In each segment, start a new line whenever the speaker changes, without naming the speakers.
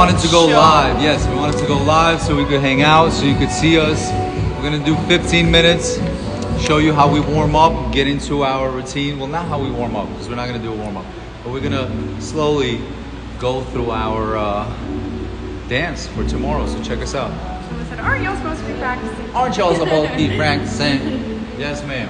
We wanted to go live. Yes, we wanted to go live so we could hang out, so you could see us. We're gonna do 15 minutes, show you how we warm up, get into our routine. Well, not how we warm up, because we're not gonna do a warm up, but we're gonna slowly go through our uh, dance for tomorrow. So check us out.
Someone said, aren't y'all supposed to be practicing?
Aren't y'all supposed to be practicing? Yes, ma'am.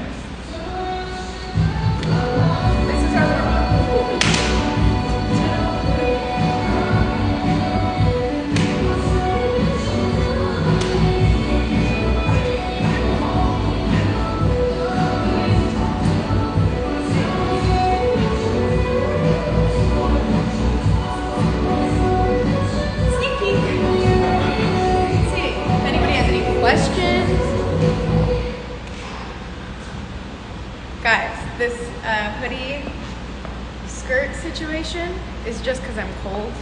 Cold.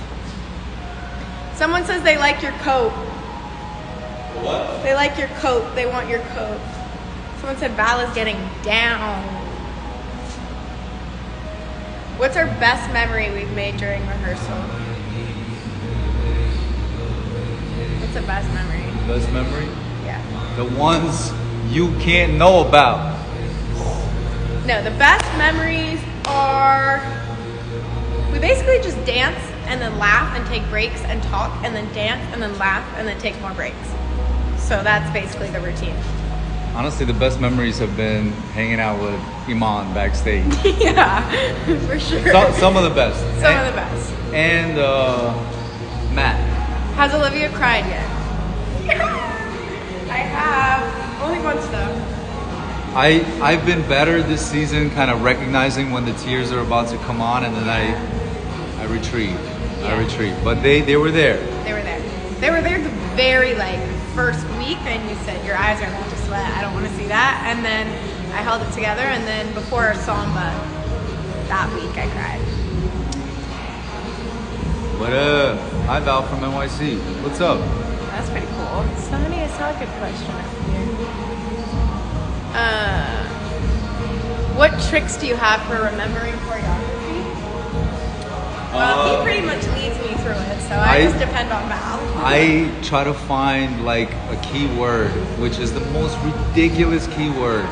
Someone says they like your coat.
What?
They like your coat. They want your coat. Someone said Val is getting down. What's our best memory we've made during rehearsal? What's the best memory?
Best memory?
Yeah.
The ones you can't know about.
No, the best memories are we basically just dance and then laugh and take breaks and talk and then dance and then laugh and then take more breaks. So that's basically the routine.
Honestly, the best memories have been hanging out with Iman backstage.
yeah, for sure.
some, some of the best.
Some
and,
of the best.
And uh, Matt.
Has Olivia cried yet? I have. Only once though.
I I've been better this season, kind of recognizing when the tears are about to come on, and then I I retreat.
Yeah.
I retreat. But they they were there.
They were there. They were there the very like first week, and you said your eyes are about to sweat. I don't want to see that. And then I held it together, and then before our samba that week, I cried.
What up? Hi Val from NYC. What's up?
That's pretty cool. Somebody, I saw a good question up here. Uh, what tricks do you have for remembering choreography? Well,
Uh,
he pretty much leads me through it, so I,
I-
just depend on Val.
I try to find like a keyword, which is the most ridiculous keyword.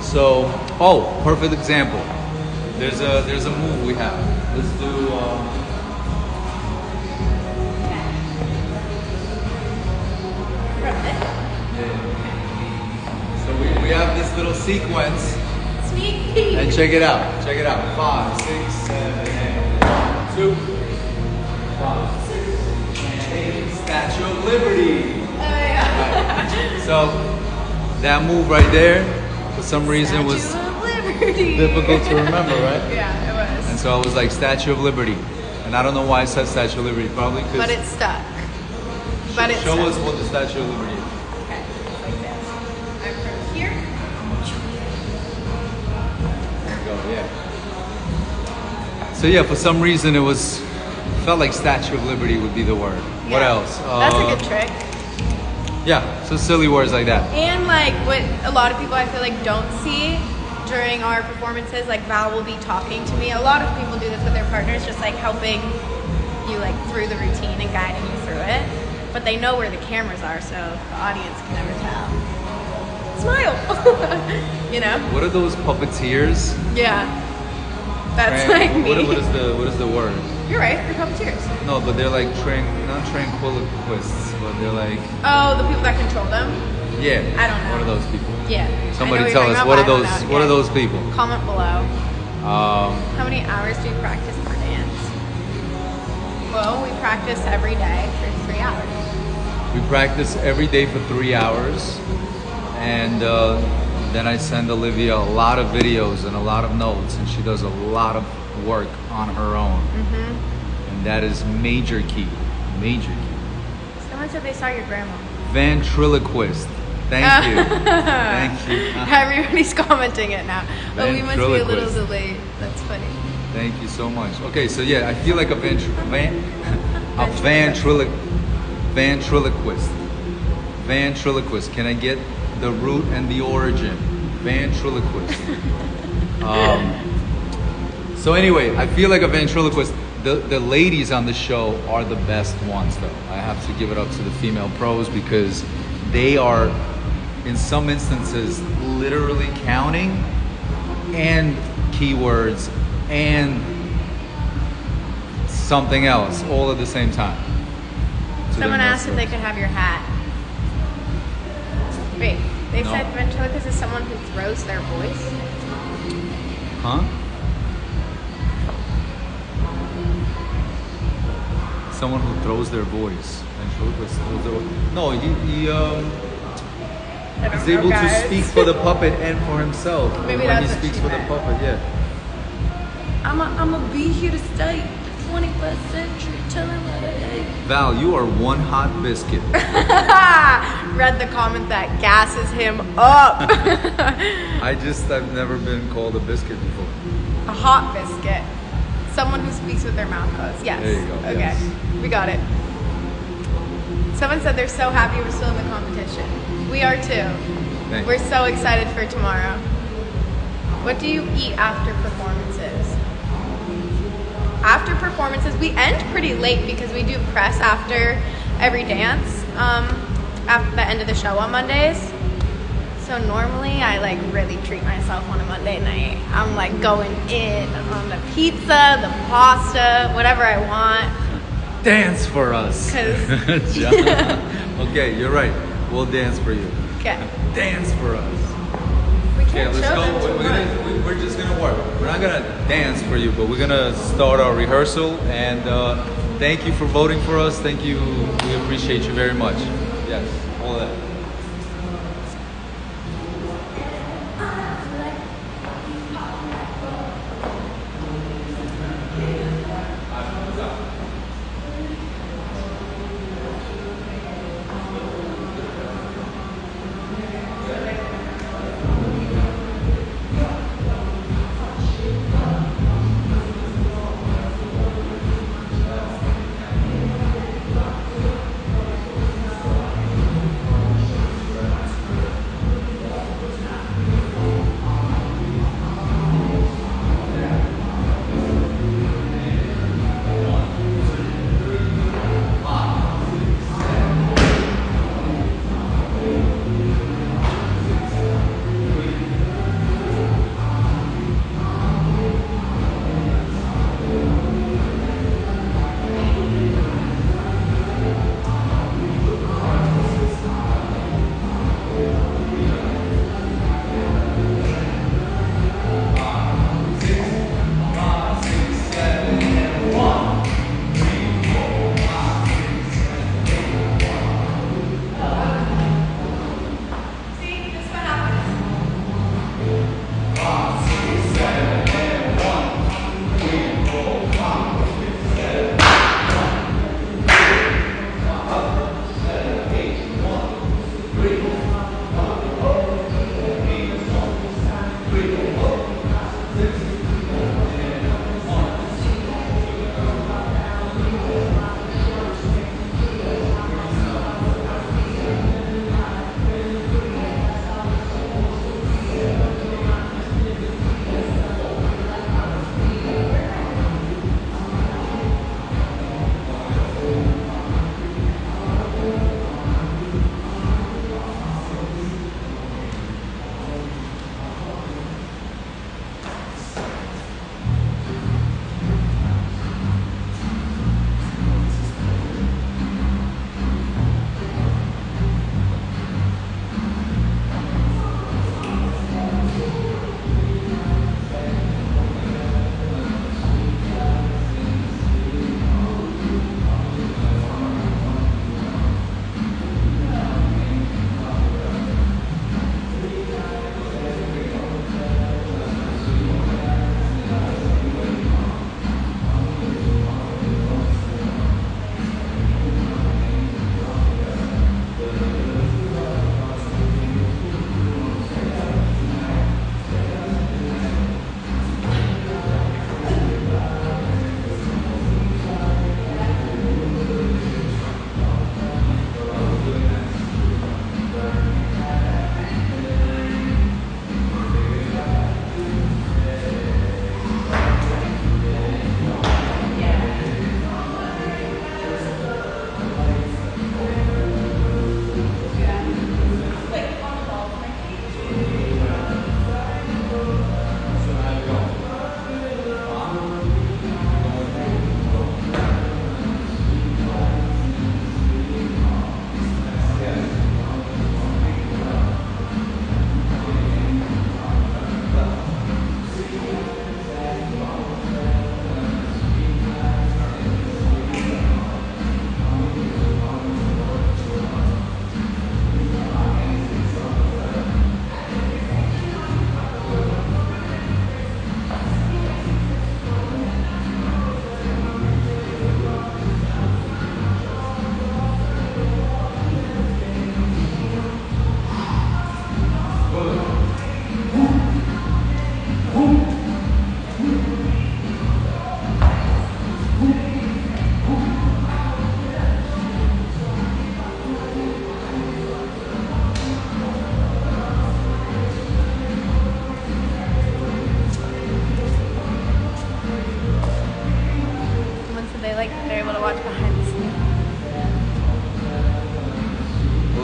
So, oh, perfect example. There's a there's a move we have. Let's do. Um, so we, we have this little sequence,
Sneak peek.
and check it out. Check it out. Five, six, seven, eight. One, two, five, six, and. Statue of Liberty.
Oh, yeah.
So that move right there, for some reason, was
Statue of Liberty.
difficult to remember, right?
Yeah, it was.
And so I was like Statue of Liberty, and I don't know why I said Statue of Liberty. Probably
But it stuck. But it
show
stuck.
us what the Statue of Liberty is. So yeah, for some reason it was felt like Statue of Liberty would be the word. What
Yeah.
else?
That's
Uh,
a good trick.
Yeah, so silly words like that.
And like what a lot of people I feel like don't see during our performances, like Val will be talking to me. A lot of people do this with their partners, just like helping you like through the routine and guiding you through it. But they know where the cameras are, so the audience can never tell. Smile, you know?
What are those puppeteers?
Yeah, that's
Tran-
like me.
what, what is the what is the word?
You're right. They're puppeteers.
No, but they're like tran not tranquiliquists, but they're like
Oh, the people that control them.
yeah.
I don't know.
What are those people?
Yeah.
Somebody tell us
about,
what are those
know.
what are those people?
Comment below.
Um,
How many hours do you practice per dance? Well, we practice every day for three hours.
we practice every day for three hours, and uh, then I send Olivia a lot of videos and a lot of notes, and she does a lot of work on her own,
Mm-hmm.
and that is major key, major key.
Someone said they saw your grandma.
Ventriloquist. Thank you. Thank you.
Everybody's commenting it now. Oh, we must be a little delayed. That's funny.
Thank you so much. Okay, so yeah, I feel like a ventri- van, a ventrilo- ventriloquist. Ventriloquist. Can I get the root and the origin? Ventriloquist. um, so anyway, I feel like a ventriloquist, the the ladies on the show are the best ones, though. I have to give it up to the female pros because they are, in some instances, literally counting and keywords and something else all at the same time. So
Someone asked if they could have your hat. Wait, they
No.
said ventriloquist is someone who throws their voice.
Huh? Someone who throws their voice. Ventriloquist throws their voice. No, he, he um,
I
is
know,
able to speak for the puppet and for himself.
Maybe
when
that's
he
what
speaks
she
for the puppet, yeah.
I'm a, I'm a be here to stay. 21st century, tell him what I.
Val, you are one hot biscuit.
Read the comment that gasses him up.
I just, I've never been called a biscuit before.
a hot biscuit. Someone who speaks with their mouth closed. Yes.
There you go,
Okay.
yes.
We got it. Someone said they're so happy we're still in the competition. We are too.
Thank
We're so excited for tomorrow. What do you eat after performances? After performances, we end pretty late because we do press after every dance, um, after the end of the show on Mondays. So normally I like really treat myself on a Monday night. I'm like going in on the pizza, the pasta, whatever I want.
Dance for us.
'Cause-
okay, you're right. We'll dance for you.
Okay.
Dance for us.
We
Okay,
can't
let's
show
go. We're, gonna, we- we're just gonna work. We're not gonna dance for you, but we're gonna start our rehearsal. And uh, thank you for voting for us. Thank you. We appreciate you very much. Yes, all that.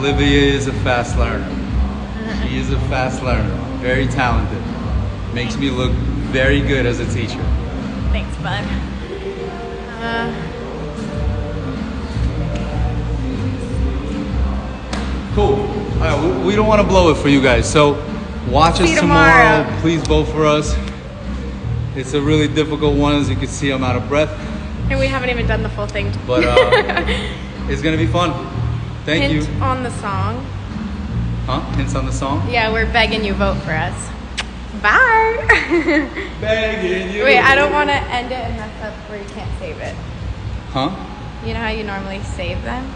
Olivia is a fast learner. She is a fast learner. Very talented. Makes me look very good as a teacher.
Thanks, bud. Uh,
Cool. All right, we, don't want to blow it for you guys, so watch
See
us tomorrow.
tomorrow.
Please vote for us. It's a really difficult one, as you can see. I'm out of breath,
and we haven't even done the full thing.
but uh, it's gonna be fun. Thank
Hint
you.
on the song.
Huh? Hints on the song?
Yeah, we're begging you vote for us. Bye.
Begging you.
Wait, I don't want to end it and mess up where you can't save it.
Huh?
You know how you normally save them?